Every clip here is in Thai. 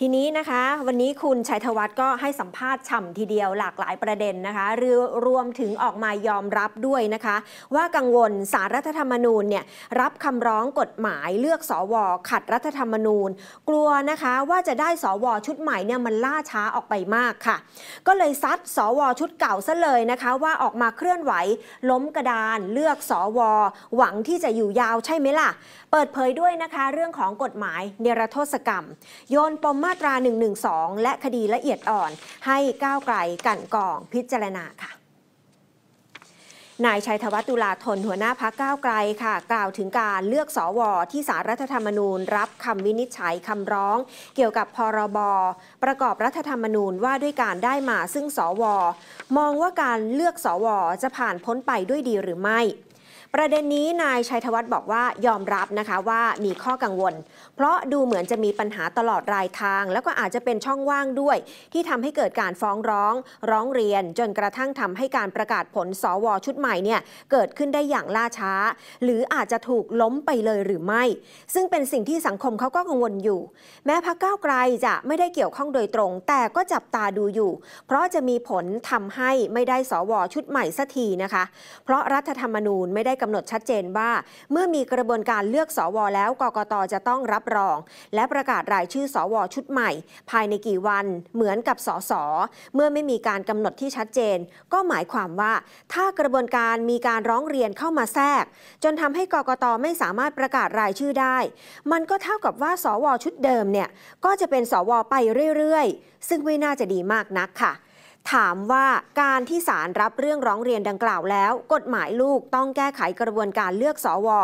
ทีนี้นะคะ วันนี้คุณชัยธวัฒน์ก็ให้สัมภาษณ์ฉ่ำทีเดียวหลากหลายประเด็นนะคะรรวมถึงออกมายอมรับด้วยนะคะ ว่ากังวลสารรัฐธรรมนูญเนี่ยรับคำร้องกฎหมายเลือกสอวอขัดรัฐธรรมนูญ กลัวนะคะว่าจะได้สวชุดใหม่เนี่ยมันล่าช้าออกไปมากค่ะ ก็เลยซัดสวชุดเก่าซะเลยนะคะว่าออกมาเคลื่อนไหว ล้มกระดานเลือกสวหวังที่จะอยู่ยาวใช่ไหมล่ะ เปิดเผยด้วยนะคะ เรื่องของกฎหมายเนรโทษกรรม โยนปมมาตรา 112 และคดีละเอียดอ่อน ให้ก้าวไกลกันกองพิจารณาค่ะนายชัยธวัตุลาธนหัวหน้าพักก้าวไกลค่ะ กล่าวถึงการเลือกสอวอที่สารรัฐธรรมนูญ รับคำวินิจฉัยคำร้อง เกี่ยวกับพรบประกอบรัฐธรรมนูญว่าด้วยการได้มาซึ่งสวมองว่าการเลือกสวจะผ่านพ้นไปด้วยดีหรือไม่ ประเด็นนี้นายชัยธวัฒน์บอกว่ายอมรับนะคะว่ามีข้อกังวล เพราะดูเหมือนจะมีปัญหาตลอดรายทาง แล้วก็อาจจะเป็นช่องว่างด้วย ที่ทำให้เกิดการฟ้องร้อง ร้องเรียน จนกระทั่งทำให้การประกาศผลสวชุดใหม่เนี่ยเกิดขึ้นได้อย่างล่าช้า หรืออาจจะถูกล้มไปเลยหรือไม่ ซึ่งเป็นสิ่งที่สังคมเขาก็กังวลอยู่ แม้พักก้าวไกลจะไม่ได้เกี่ยวข้องโดยตรง แต่ก็จับตาดูอยู่ เพราะจะมีผลทำให้ไม่ได้สวชุดใหม่สักทีนะคะ เพราะรัฐธรรมนูญไม่ได้กำหนดชัดเจนว่า เมื่อมีกระบวนการเลือกสวแล้วกกตจะต้องรับรอง และประกาศรายชื่อสวชุดใหม่ ภายในกี่วันเหมือนกับสสเมื่อไม่มีการกำหนดที่ชัดเจน ก็หมายความว่า ถ้ากระบวนการมีการร้องเรียนเข้ามาแทรก จนทำให้กกตไม่สามารถประกาศรายชื่อได้ มันก็เท่ากับว่าสวชุดเดิมเนี่ยก็จะเป็นสวไปเรื่อยๆ ซึ่งไม่น่าจะดีมากนักค่ะ ถามว่าการที่ศาลรับเรื่องร้องเรียนดังกล่าวแล้ว กฎหมายลูกต้องแก้ไขกระบวนการเลือกสอวอ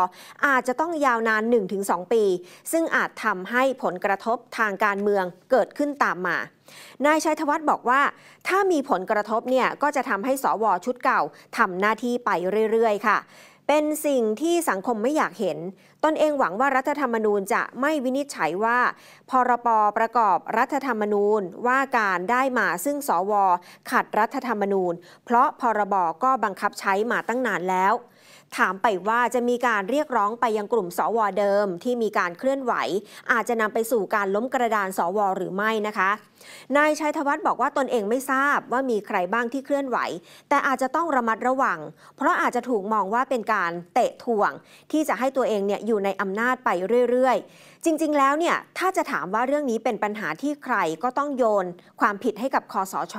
อาจจะต้องยาวนาน 1-2 ปี ซึ่งอาจทำให้ผลกระทบทางการเมืองเกิดขึ้นตามมานายชัยธวัฒน์บอกว่า ถ้ามีผลกระทบเนี่ยก็จะทำให้สวชุดเก่าทำหน้าที่ไปเรื่อย ๆ ค่ะ เป็นสิ่งที่สังคมไม่อยากเห็น ตนเองหวังว่ารัฐธรรมนูญจะไม่วินิจฉัยว่า พรปประกอบรัฐธรรมนูญว่าการได้มาซึ่งสว ขัดรัฐธรรมนูญ เพราะพรบก็บังคับใช้มาตั้งนานแล้วถามไปว่าจะมีการเรียกร้องไปยังกลุ่มสวเดิมที่มีการเคลื่อนไหว อาจจะนำไปสู่การล้มกระดานสวหรือไม่นะคะ นายชัยธวัฒน์บอกว่าตนเองไม่ทราบว่ามีใครบ้างที่เคลื่อนไหว แต่อาจจะต้องระมัดระวัง เพราะอาจจะถูกมองว่าเป็นการเตะถ่วง ที่จะให้ตัวเองเนี่ยอยู่ในอำนาจไปเรื่อยๆ จริงๆ แล้วเนี่ยถ้าจะถามว่าเรื่องนี้เป็นปัญหาที่ใครก็ต้องโยน ความผิดให้กับคอสช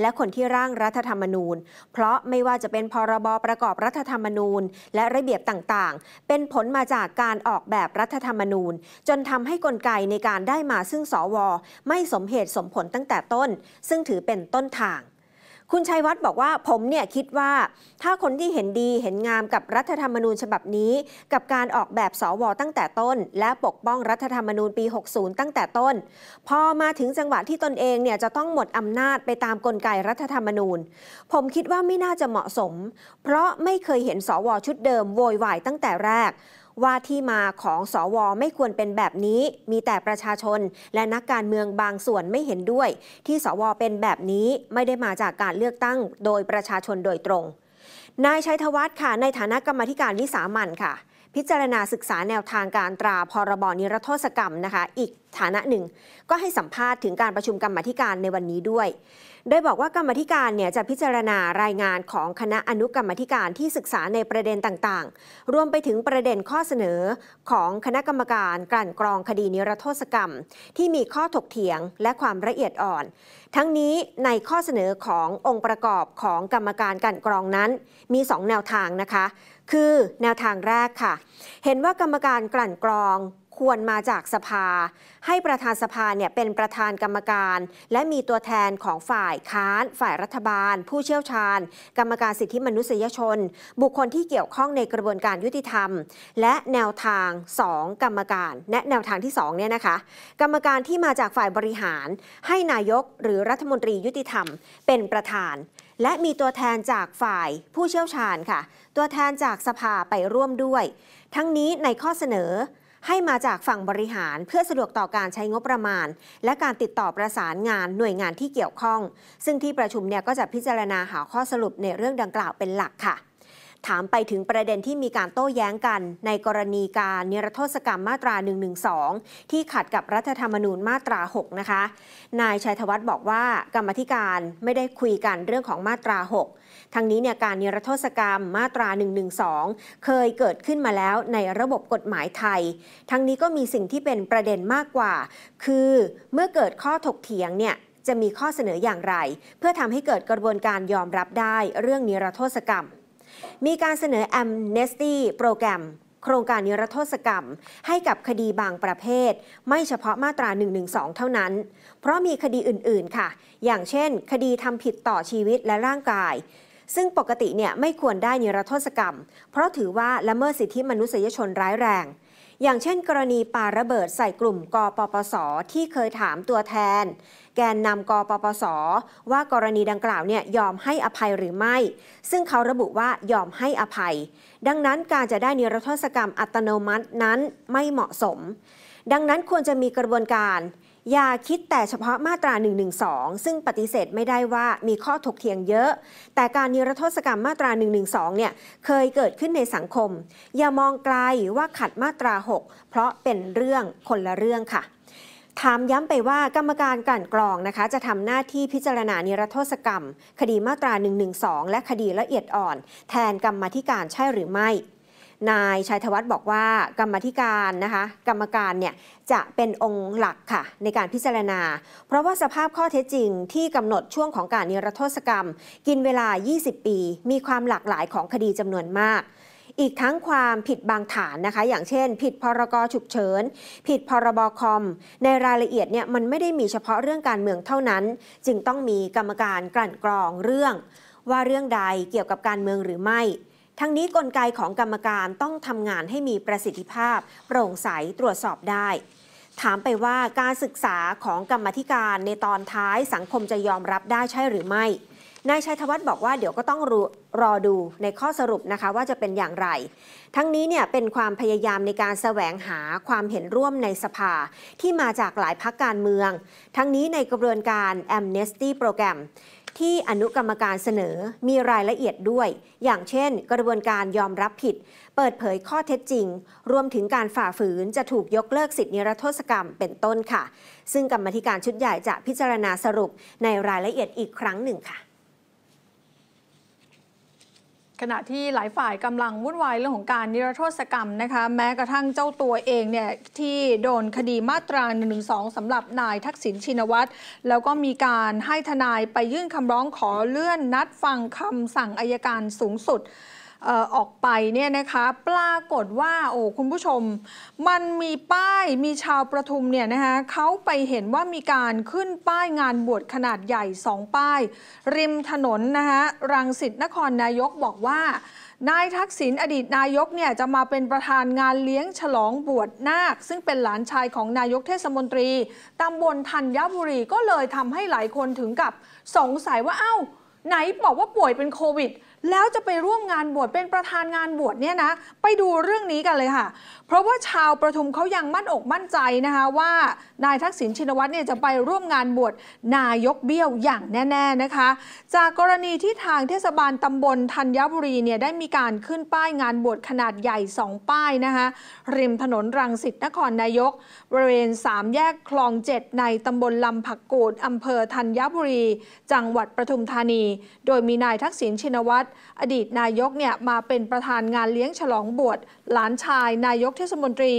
และคนที่ร่างรัฐธรรมนูญ เพราะไม่ว่าจะเป็นพรบประกอบรัฐธรรมนูญ และระเบียบต่างๆ เป็นผลมาจากการออกแบบรัฐธรรมนูญ จนทำให้กลไกในการได้มาซึ่งสว ไม่สมเหตุสมผลตั้งแต่ต้น ซึ่งถือเป็นต้นทาง คุณชัยวัฒน์บอกว่าผมเนี่ยคิดว่า ถ้าคนที่เห็นดีเห็นงามกับรัฐธรรมนูญฉบับนี้ กับการออกแบบสวตั้งแต่ต้น และปกป้องรัฐธรรมนูญปี 60 ตั้งแต่ต้น พอมาถึงจังหวะที่ตนเองเนี่ยจะต้องหมดอำนาจไปตามกลไกรัฐธรรมนูญ ผมคิดว่าไม่น่าจะเหมาะสม เพราะไม่เคยเห็นสวชุดเดิมโวยวายตั้งแต่แรก ว่าที่มาของสอวอไม่ควรเป็นแบบนี้ มีแต่ประชาชน และนักการเมืองบางส่วนไม่เห็นด้วย ที่สวเป็นแบบนี้ไม่ได้มาจากการเลือกตั้งโดยประชาชนโดยตรง นายชัยธวัฒน์ค่ะ ในฐานะกรรมธิการวิสามันค่ะ พิจารณาศึกษาแนวทางการตราพรบนิรโทษกรรมนะคะ อีก ฐานะหนึ่ง ก็ให้สัมภาษณ์ถึงการประชุมกรรมธิการในวันนี้ด้วย โดยบอกว่ากรรมธิการเนี่ยจะพิจารณารายงานของคณะอนุกรรมธิการที่ศึกษาในประเด็นต่างๆ รวมไปถึงประเด็นข้อเสนอของคณะกรรมการกลั่นกรองคดีนิรโทษกรรม ที่มีข้อถกเถียงและความละเอียดอ่อน ทั้งนี้ในข้อเสนอขององค์ประกอบของกรรมการกลั่นกรองนั้น มี 2 แนวทางนะคะ คือแนวทางแรกค่ะ เห็นว่ากรรมการกลั่นกรอง ควรมาจากสภา ให้ประธานสภาเนี่ยเป็นประธานกรรมการ และมีตัวแทนของฝ่ายค้าน ฝ่ายรัฐบาล ผู้เชี่ยวชาญ กรรมการสิทธิมนุษยชน บุคคลที่เกี่ยวข้องในกระบวนการยุติธรรม และแนวทาง 2 กรรมการและแนวทางที่2เนี่ยนะคะ กรรมการที่มาจากฝ่ายบริหาร ให้นายกหรือรัฐมนตรียุติธรรม เป็นประธาน และมีตัวแทนจากฝ่ายผู้เชี่ยวชาญค่ะ ตัวแทนจากสภาไปร่วมด้วย ทั้งนี้ในข้อเสนอ ให้มาจากฝั่งบริหารเพื่อสะดวกต่อการใช้งบประมาณ และการติดต่อประสานงานหน่วยงานที่เกี่ยวข้อง ซึ่งที่ประชุมเนี่ยก็จะพิจารณาหาข้อสรุปในเรื่องดังกล่าวเป็นหลักค่ะ ถามไปถึงประเด็นที่มีการโต้แย้งกัน ในกรณีการนิรโทษกรรมมาตรา 112 ที่ขัดกับรัฐธรรมนูญมาตรา 6 นะคะ นายชัยธวัฒน์บอกว่ากรรมธิการไม่ได้คุยกันเรื่องของมาตรา 6 ทั้งนี้เนี่ยการนิรโทษกรรมมาตรา 112 เคยเกิดขึ้นมาแล้วในระบบกฎหมายไทย ทั้งนี้ก็มีสิ่งที่เป็นประเด็นมากกว่า คือเมื่อเกิดข้อถกเถียงเนี่ยจะมีข้อเสนออย่างไร เพื่อทำให้เกิดกระบวนการยอมรับได้เรื่องนิรโทษกรรม มีการเสนอ Amnesty โปรแกรม โครงการนิรโทษกรรม ให้กับคดีบางประเภท ไม่เฉพาะมาตรา 112 เท่านั้น เพราะมีคดีอื่น ๆ ค่ะ อย่างเช่น คดีทำผิดต่อชีวิตและร่างกายซึ่งปกติเนี่ยไม่ควรได้นิรโทษกรรม เพราะถือว่าละเมิดสิทธิมนุษยชนร้ายแรง อย่างเช่น กรณีปาระเบิดใส่กลุ่มกปปส ที่เคยถามตัวแทน แกนนำกปปส ว่ากรณีดังกล่าวเนี่ยยอมให้อภัยหรือไม่ ซึ่งเขาระบุว่ายอมให้อภัย ดังนั้นการจะได้นิรโทษกรรมอัตโนมัตินั้นไม่เหมาะสม ดังนั้นควรจะมีกระบวนการ อย่าคิดแต่เฉพาะมาตรา 112 ซึ่งปฏิเสธไม่ได้ว่ามีข้อถกเถียงเยอะ แต่การนิรโทษกรรมมาตรา 112 เนี่ยเคยเกิดขึ้นในสังคม อย่ามองไกลว่าขัดมาตรา 6 เพราะเป็นเรื่องคนละเรื่องค่ะถามย้ำไปว่ากรรมการกลั่นกรองนะคะ จะทำหน้าที่พิจารณานิรโทษกรรม คดีมาตรา 112 และคดีละเอียดอ่อน แทนกรรมธิการใช่หรือไม่ นายชัยธวัฒน์บอกว่ากรรมธิการนะคะกรรมการเนี่ยจะเป็นองค์หลักค่ะในการพิจารณา เพราะว่าสภาพข้อเท็จจริงที่กำหนดช่วงของการนิรโทษกรรม กินเวลา 20 ปี มีความหลากหลายของคดีจำนวนมากอีกทั้งความผิดบางฐานนะคะ อย่างเช่น ผิดพรกฉุกเฉิน ผิดพรบคอม ในรายละเอียดเนี่ยมันไม่ได้มีเฉพาะเรื่องการเมืองเท่านั้น จึงต้องมีกรรมการกลั่นกรองเรื่อง ว่าเรื่องใดเกี่ยวกับการเมืองหรือไม่ ทั้งนี้กลไกของกรรมการต้องทำงานให้มีประสิทธิภาพ โปร่งใสตรวจสอบได้ ถามไปว่าการศึกษาของกรรมธิการในตอนท้ายสังคมจะยอมรับได้ใช่หรือไม่นายชัยธวัฒน์บอกว่าเดี๋ยวก็ต้องรรอดูในข้อสรุปนะคะว่าจะเป็นอย่างไร ทั้งนี้เนี่ยเป็นความพยายามในการแสวงหาความเห็นร่วมในสภาที่มาจากหลายพักการเมือง ทั้งนี้ในกระบวนการ Amnesty โปรแกรม ที่อนุกรรมการเสนอมีรายละเอียดด้วย อย่างเช่น กระบวนการยอมรับผิด เปิดเผยข้อเท็จจริง รวมถึงการฝ่าฝืนจะถูกยกเลิกสิทธินิรโทษกรรมเป็นต้นค่ะ ซึ่งกรรมธิการชุดใหญ่จะพิจารณาสรุปในรายละเอียดอีกครั้งหนึ่งค่ะ ขณะที่หลายฝ่ายกำลังวุ่นวายเรื่องของการนิรโทษกรรมนะคะแม้กระทั่งเจ้าตัวเองเนี่ยที่โดนคดีมาตรา1นึสำหรับนายทักษิณชินวัตรแล้วก็มีการให้ทนายไปยื่นคำร้องขอเลื่อนนัดฟังคำสั่งอายการสูงสุด ออกไปเนี่ยนะคะปรากฏว่าโอ้คุณผู้ชม มันมีป้ายมีชาวประทุมเนี่ยนะคะเขาไปเห็นว่ามีการขึ้นป้ายงานบวชขนาดใหญ่สองป้าย ริมถนนนะคะรังสิตนครนายกบอกว่านายทักษิณอดีตนายกเนี่ยจะมาเป็นประธานงานเลี้ยงฉลองบวชนาค ซึ่งเป็นหลานชายของนายกเทศมนตรีตำบลธัญบุรีก็เลยทำให้หลายคนถึงกับสงสัยว่าเอ้า ไหนบอกว่าป่วยเป็นโควิด แล้วจะไปร่วมงานบวชเป็นประธานงานบวชเนี่ยนะ ไปดูเรื่องนี้กันเลยค่ะ เพราะว่าชาวประทุมเขายังมั่นอกมั่นใจนะคะว่านายทักษิณชินวัตรเนี่ยจะไปร่วมงานบวชนายกเบี้ยวอย่างแน่ ๆนะคะ จากกรณีที่ทางเทศบาลตำบลธัญบุรีเนี่ยได้มีการขึ้นป้ายงานบวชขนาดใหญ่ 2 ป้ายนะคะริมถนนรังสิตนครนายกบริเวณ 3 แยกคลอง 7 ในตำบลลำผักกูดอำเภอธัญบุรี จังหวัดปทุมธานีโดยมีนายทักษิณชินวัตรอดีตนายกเนี่ยมาเป็นประธานงานเลี้ยงฉลองบวชหลานชายนายกเทศมนตรี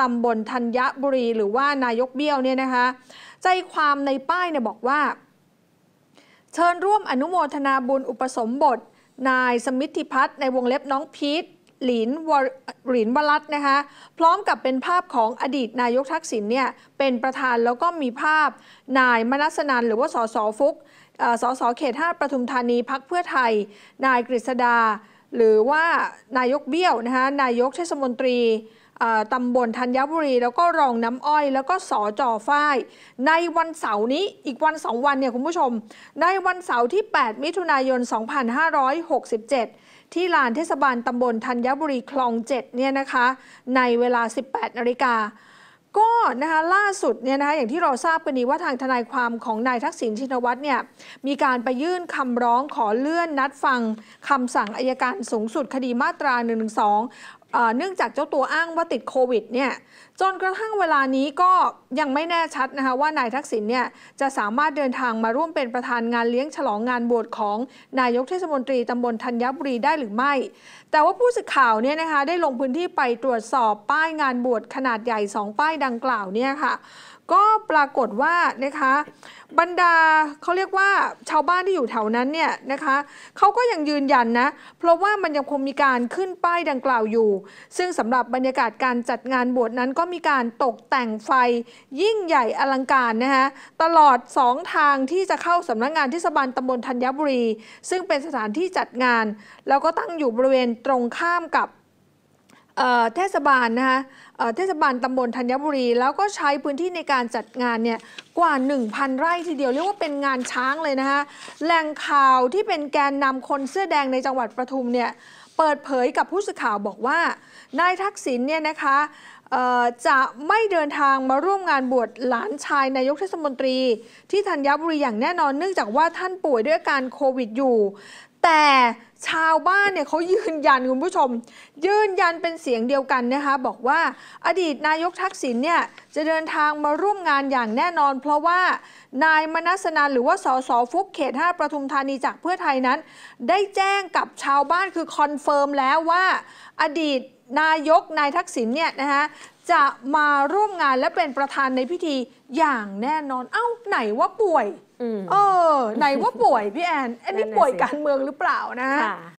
ตำบลธัญบุรี หรือว่านายกเบี้ยวเนี่ยนะคะ ใจความในป้ายเนี่ยบอกว่า เชิญร่วมอนุโมทนาบุญอุปสมบท นายสมิทธิพัฒน์ในวงเล็บน้องพีทหลินวหลินวรัตนะคะ พร้อมกับเป็นภาพของอดีตนายกทักษิณเนี่ยเป็นประธานแล้วก็มีภาพนายมนัสนันหรือว่าสสฟุก สสเขต 5 ประทุมธานีพักเพื่อไทย นายกฤษดา หรือว่านายกเบี้ยวนะคะนายกเทศมนตรีตำบลธัญบุรี แล้วก็รองน้ำอ้อย แล้วก็สอจอฝ้าย ในวันเสาร์นี้อีกวันสองวันเนี่ยคุณผู้ชม ในวันเสาร์ที่ 8 มิถุนายน 2567 ที่ลานเทศบาลตำบลธัญบุรีคลอง 7 เนี่ยนะคะ ในเวลา 18นาฬิกา ก็นะคะล่าสุดเนี่ยนะคะอย่างที่เราทราบกันดีว่าทางทนายความของนายทักษิณชินวัตรเนี่ยมีการไปยื่นคำร้องขอเลื่อนนัดฟังคำสั่งอายการสูงสุดคดีมาตรา1นึ เนื่องจากเจ้าตัวอ้างว่าติดโควิดเนี่ยจนกระทั่งเวลานี้ก็ยังไม่แน่ชัดนะคะว่านายทักษิณเนี่ยจะสามารถเดินทางมาร่วมเป็นประธานงานเลี้ยงฉลองงานบวชของนายกเทศมนตรีตำบลธัญบุรีได้หรือไม่ แต่ว่าผู้สื่อข่าวเนี่ยนะคะได้ลงพื้นที่ไปตรวจสอบป้ายงานบวชขนาดใหญ่ 2 ป้ายดังกล่าวเนี่ยค่ะ ก็ปรากฏว่านะคะบรรดาเขาเรียกว่าชาวบ้านที่อยู่แถวนั้นเนี่ยนะคะเขาก็ยังยืนยันนะ เพราะว่ามันยังคงมีการขึ้นป้ายดังกล่าวอยู่ ซึ่งสำหรับบรรยากาศการจัดงานบวชนั้นก็มีการตกแต่งไฟยิ่งใหญ่อลังการนะคะตลอด 2 ทางที่จะเข้าสำนักงงานเทศบาลตำบลธัญบุรี ซึ่งเป็นสถานที่จัดงาน แล้วก็ตั้งอยู่บริเวณตรงข้ามกับ เทศบาลนะคะเทศบาลตำบลธัญบุรี แล้วก็ใช้พื้นที่ในการจัดงานเนี่ยกว่า 1,000 ไร่ทีเดียว เรียกว่าเป็นงานช้างเลยนะคะแหล่งข่าวที่เป็นแกนนำคนเสื้อแดงในจังหวัดปทุมเนี่ยเปิดเผยกับผู้สื่อข่าวบอกว่านายทักษิณเนี่ยนะคะจะไม่เดินทางมาร่วมงานบวชหลานชายนายกเทศมนตรี ที่ธัญบุรีอย่างแน่นอนเนื่องจากว่าท่านป่วยด้วยอาการโควิดอยู่ แต่ ชาวบ้านเนี่ยเขายืนยันคุณผู้ชม ยืนยันเป็นเสียงเดียวกันนะคะ บอกว่าอดีตนายกทักษิณเนี่ยจะเดินทางมาร่วมงานอย่างแน่นอน เพราะว่านายมนัสนันหรือว่าสสฟลุคเขต 5 ปทุมธานีจากเพื่อไทยนั้น ได้แจ้งกับชาวบ้านคือ confirm แล้วว่า อดีตนายกนายทักษิณเนี่ยนะคะจะมาร่วมงานและเป็นประธานในพิธี อย่างแน่นอน เอ้าไหนว่าป่วย เออ ไหนว่าป่วยพี่แอน อันนี้ป่วยการเมืองหรือเปล่านะ